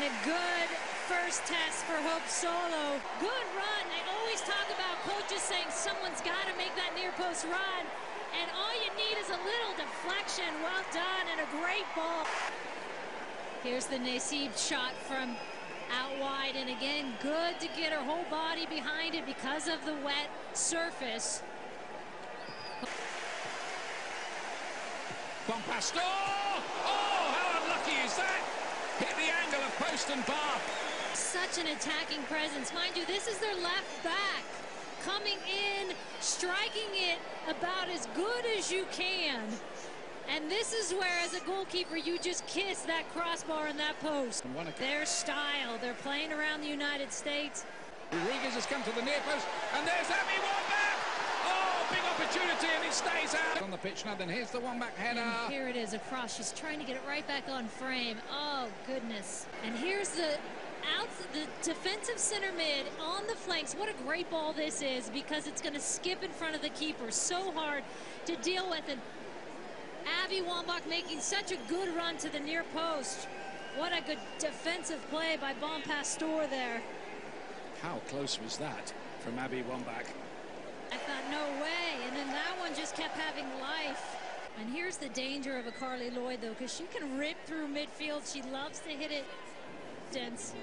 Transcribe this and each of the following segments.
And a good first test for Hope Solo. Good run. They always talk about coaches saying someone's got to make that near post run. And all you need is a little deflection. Well done and a great ball. Here's the Necib shot from out wide. And again, good to get her whole body behind it because of the wet surface. Bompastor! Oh, how unlucky is that? Hit the angle post and bar. Such an attacking presence. Mind you, this is their left back. Coming in, striking it about as good as you can. And this is where, as a goalkeeper, you just kiss that crossbar and that post. Their style. They're playing around the United States. Rodriguez has come to the near post, and there's Abby Wambach! Big opportunity, and it stays out. On the pitch now, then here's the Wambach header. And here it is across. She's trying to get it right back on frame. Oh, goodness. And here's the out the defensive center mid on the flanks. What a great ball this is because it's going to skip in front of the keeper. So hard to deal with. And Abby Wambach making such a good run to the near post. What a good defensive play by Bompastor there. How close was that from Abby Wambach? I thought, no way. And then that one just kept having life. And here's the danger of a Carli Lloyd, though, because she can rip through midfield. She loves to hit it dense.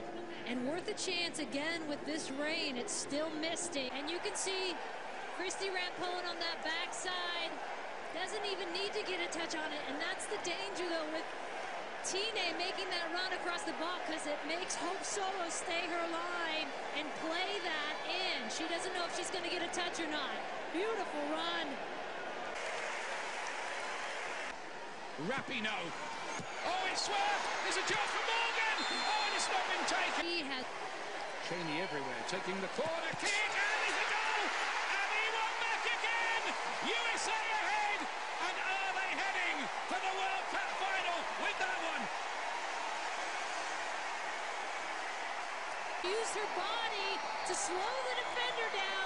And worth a chance again with this rain. It's still misty. And you can see Christie Rampone on that backside. Doesn't even need to get a touch on it. And that's the danger, though, with Thiney making that run across the ball because it makes Hope Solo stay her line and play that in. She doesn't know if she's going to get a touch or not. Beautiful run. Rapinoe. Oh, it's swerved. There's a chance for Morgan. Oh, and it's not been taken. He has. Cheney everywhere, taking the corner kick, and there's a goal. Abby Wambach again. USA ahead. And are they heading for the World Cup final with that one? Used her body to slow the defender down.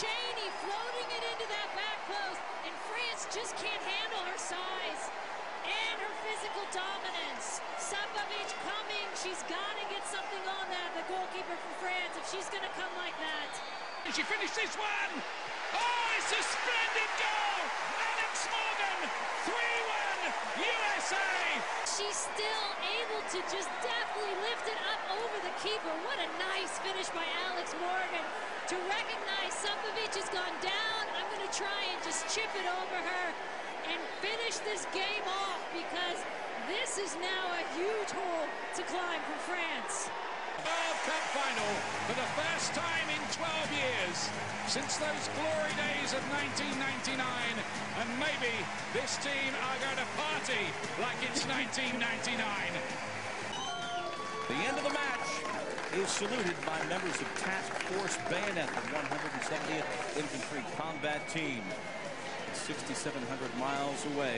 Cheney floating it into that back post, and France just can't handle her size and her physical dominance. Sapowicz coming. She's got to get something on that, the goalkeeper for France, if she's going to come like that. And she finished this one. Oh, it's a splendid goal. Alex Morgan, 3-1, USA. She's still able to just deftly lift it up over the keeper. What a nice finish by Alex Morgan to recognize Sapowicz has gone down. I'm going to try and just chip it over her and finish this game off because this is now a huge hole to climb for France. World Cup final for the first time in 12 years since those glory days of 1999 and maybe this team are going to party like it's 1999. The end of the match is saluted by members of Task Force Bayonet, the 170th Infantry Combat Team. 6,700 miles away.